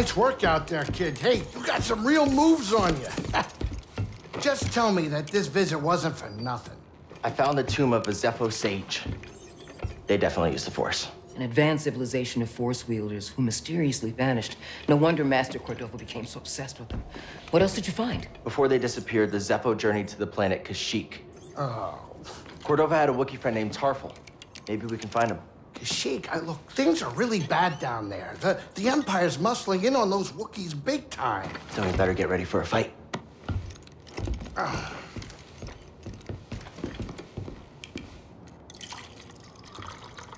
Nice work out there, kid. Hey, you got some real moves on you. Just tell me that this visit wasn't for nothing. I found the tomb of a Zeffo sage. They definitely used the Force. An advanced civilization of Force wielders who mysteriously vanished. No wonder Master Cordova became so obsessed with them. What else did you find? Before they disappeared, the Zeffo journeyed to the planet Kashyyyk. Oh. Cordova had a Wookiee friend named Tarfful. Maybe we can find him. Kashyyyk, I, look, things are really bad down there. The, the Empire's muscling in on those Wookiees big time. So we better get ready for a fight. Ah.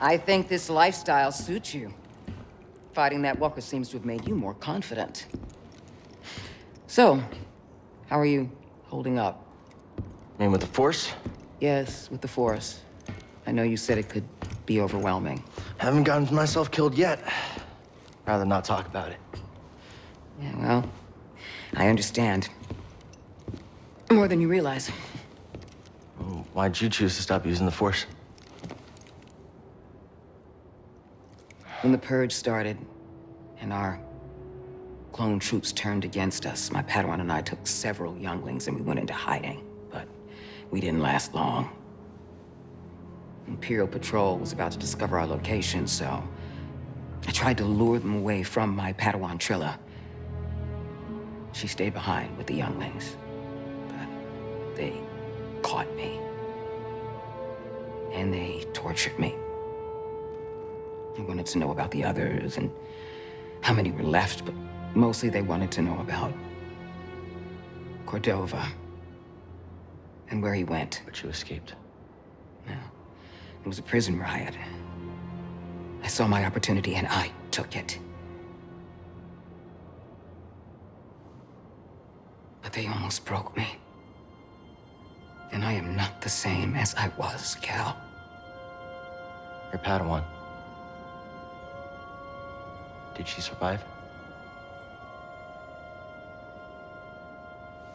I think this lifestyle suits you. Fighting that walker seems to have made you more confident. So, how are you holding up? I mean, with the Force? Yes, with the Force. I know you said it could be overwhelming. Haven't gotten myself killed yet. Rather not talk about it. Yeah, well, I understand. More than you realize. Why'd you choose to stop using the Force? When the Purge started, and our clone troops turned against us, my Padawan and I took several younglings and we went into hiding. But we didn't last long. Imperial Patrol was about to discover our location, so I tried to lure them away from my Padawan Trilla. She stayed behind with the younglings, but they caught me. And they tortured me. They wanted to know about the others and how many were left, but mostly they wanted to know about Cordova and where he went. But you escaped. No. It was a prison riot. I saw my opportunity and I took it. But they almost broke me. And I am not the same as I was, Cal. Your Padawan. Did she survive?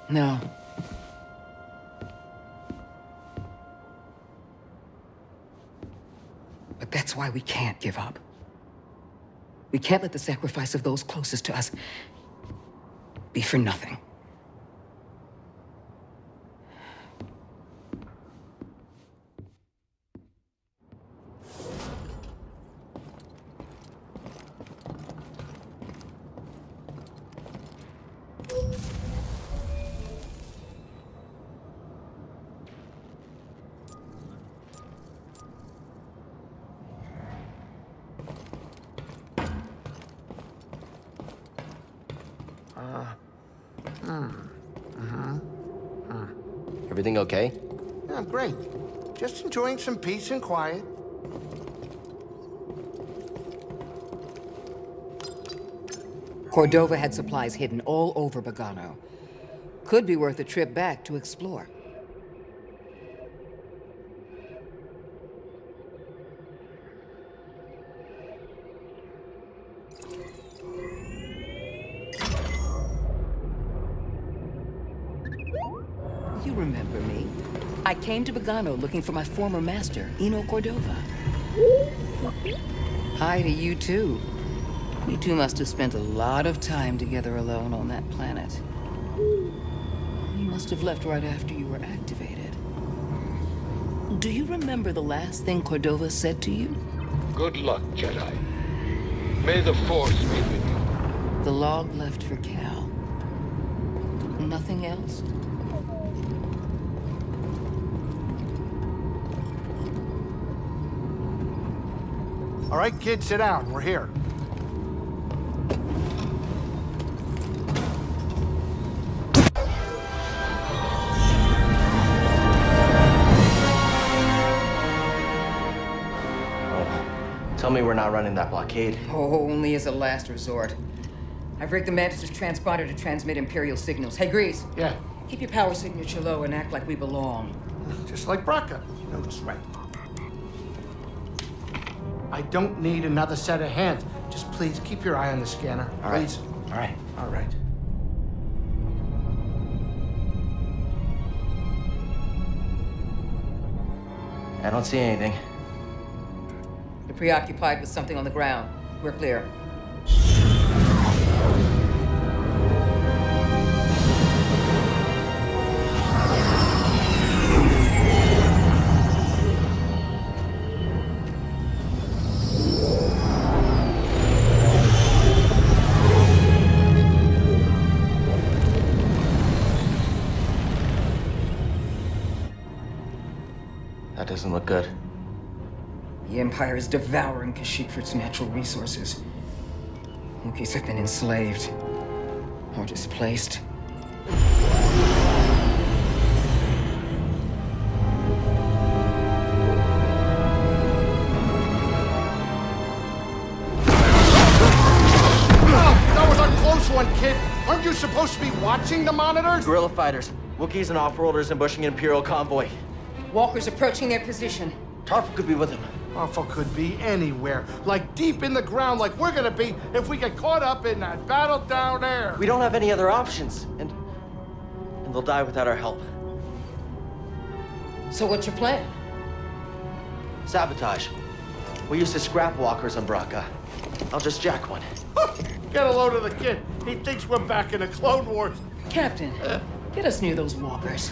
No. That's why we can't give up. We can't let the sacrifice of those closest to us be for nothing. Everything okay? Yeah, I'm great. Just enjoying some peace and quiet. Cordova had supplies hidden all over Bogano. Could be worth a trip back to explore. You remember me. I came to Bogano looking for my former master, Eno Cordova. Hi to you too. You two must have spent a lot of time together alone on that planet. You must have left right after you were activated. Do you remember the last thing Cordova said to you? Good luck, Jedi. May the Force be with you. The log left for Cal. Nothing else? All right, kids, sit down. We're here. Oh, tell me we're not running that blockade. Oh, only as a last resort. I've rigged the Mantis' transponder to transmit Imperial signals. Hey, Greez. Yeah, Keep your power signature low and act like we belong. just like Bracca. You know this, right? I don't need another set of hands. Just please keep your eye on the scanner. All right. please. All right. All right. I don't see anything. You're preoccupied with something on the ground. We're clear. Doesn't look good. The Empire is devouring Kashyyyk for its natural resources. Wookiees have been enslaved or displaced. Oh, that was a close one, kid. Aren't you supposed to be watching the monitors? Guerrilla fighters, Wookiees and off-worlders ambushing an Imperial convoy. Walkers approaching their position. Tarfful could be with them. Awful could be anywhere, like deep in the ground, like we're gonna be if we get caught up in that battle down there. We don't have any other options, and... And they'll die without our help. So what's your plan? Sabotage. We used to scrap walkers on Bracca. I'll just jack one. Get a load of the kid. He thinks we're back in the Clone Wars. Captain, get us near those walkers.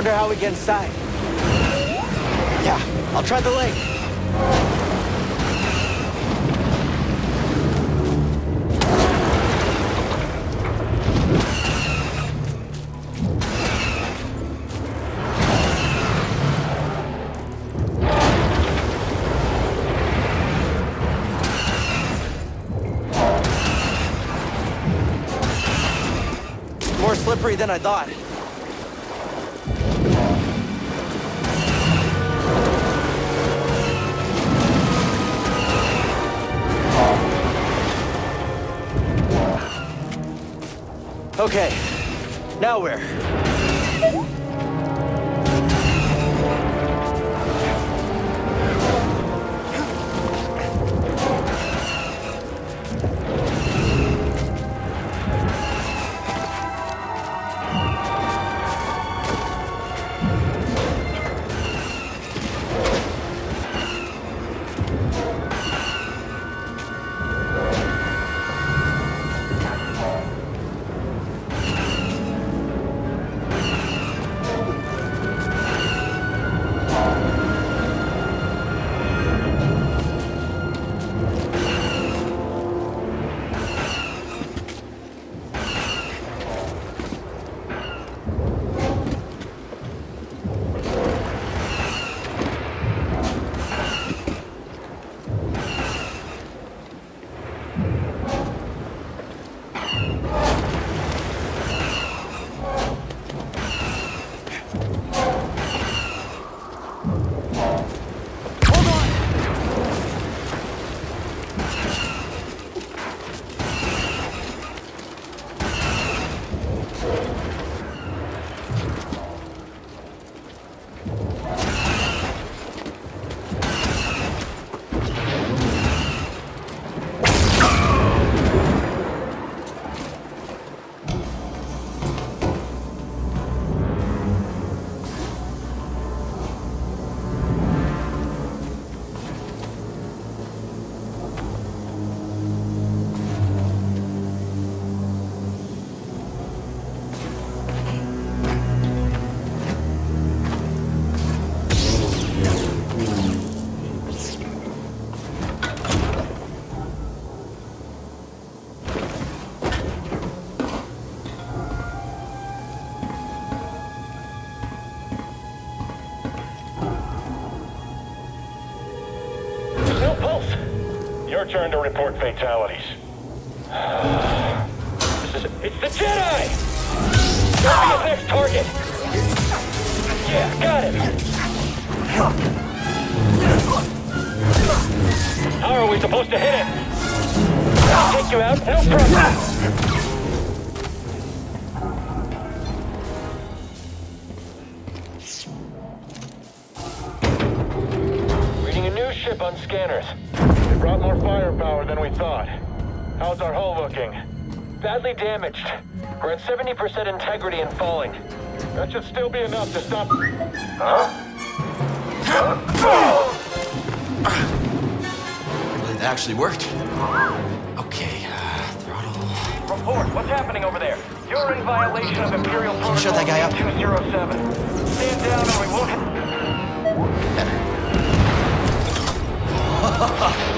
Wonder how we get inside. Yeah, I'll try the link. More slippery than I thought. Okay, now where? Your turn to report fatalities. It's the Jedi! Be his next target! Yeah, got him! How are we supposed to hit it? I'll take you out, no problem! Reading a new ship on scanners. Brought more firepower than we thought. How's our hull looking? Badly damaged. We're at 70% integrity and falling. That should still be enough to stop... Huh? It actually worked. Okay, uh, throttle. Report, what's happening over there? You're in violation of Imperial Protocol shut that guy up? 207. Stand down or we won't... Let's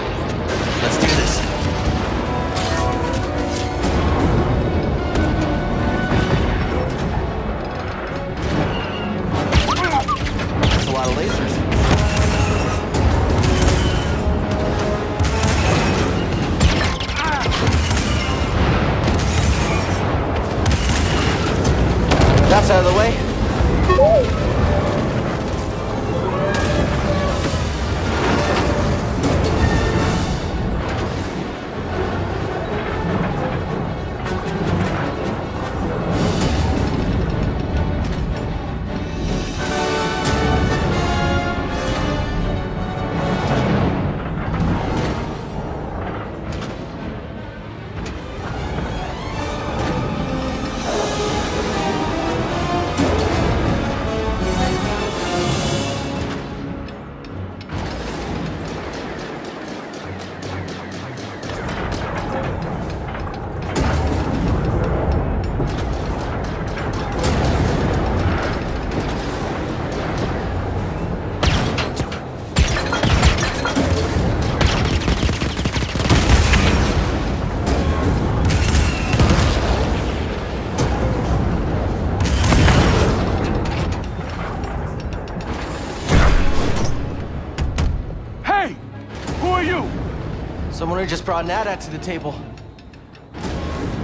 Someone who just brought Nada to the table.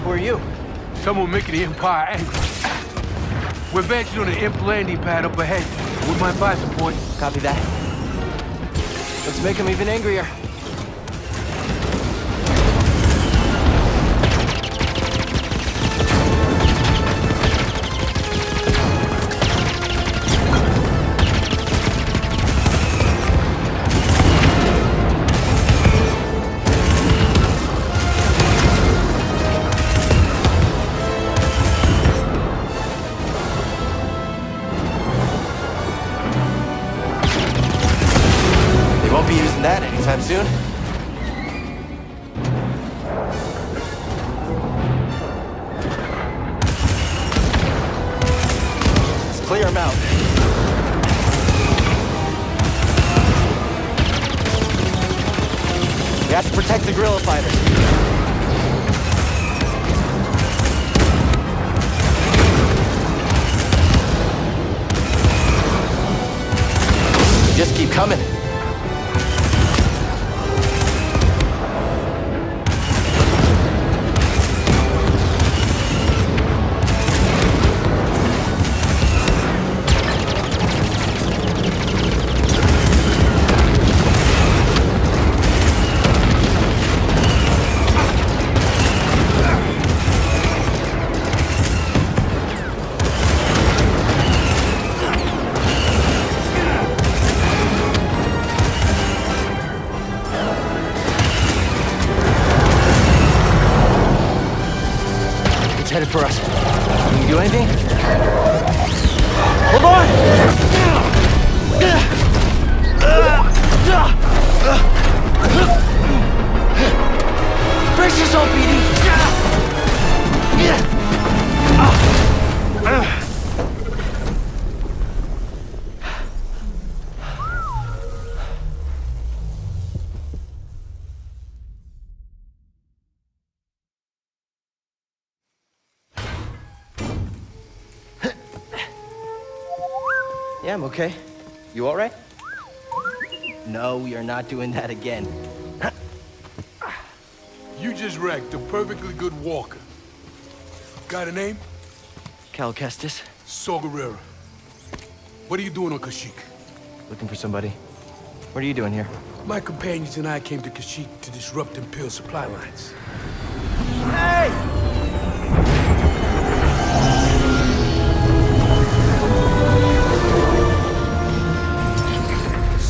Who are you? Someone making the Empire angry. We're advancing on the imp landing pad up ahead. With my fire support. Copy that. Let's make him even angrier. Keep coming. It's headed for us. Can you do anything? Oh, Hold on! Brace yourself, BD! Okay. You all right? No, we are not doing that again. You just wrecked a perfectly good walker. Got a name? Cal Kestis, Saw Gerrera. What are you doing on Kashyyyk? looking for somebody. What are you doing here? My companions and I came to Kashyyyk to disrupt Imperial supply lines. Hey!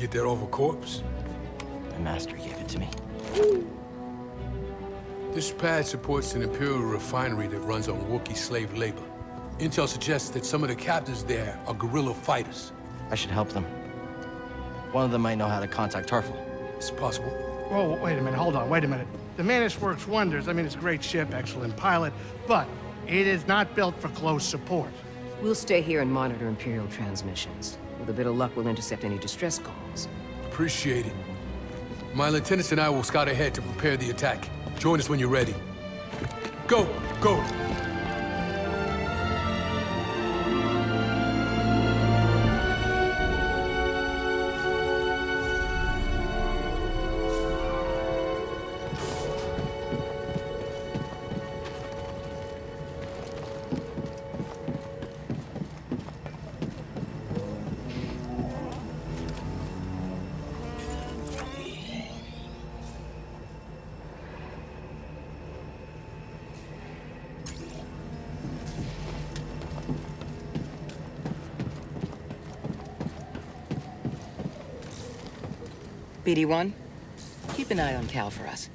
You get that off a corpse? My master gave it to me. This pad supports an Imperial refinery that runs on Wookiee slave labor. Intel suggests that some of the captives there are guerrilla fighters. I should help them. One of them might know how to contact Tarfful. It's possible. Whoa, wait a minute, hold on, wait a minute. The Mantis works wonders. I mean, it's a great ship, excellent pilot, but it is not built for close support. We'll stay here and monitor Imperial transmissions. With a bit of luck, we'll intercept any distress calls. Appreciate it. My lieutenants and I will scout ahead to prepare the attack. Join us when you're ready. Go, go. BD-1, keep an eye on Cal for us.